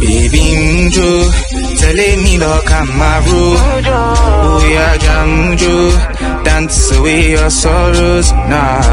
Baby Mujo, telling me look at my room. Oh yeah, Mujo, dance away your sorrows now.